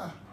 Yeah.